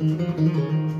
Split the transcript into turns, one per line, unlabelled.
Música